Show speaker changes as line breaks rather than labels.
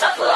suffer.